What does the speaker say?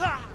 Ha!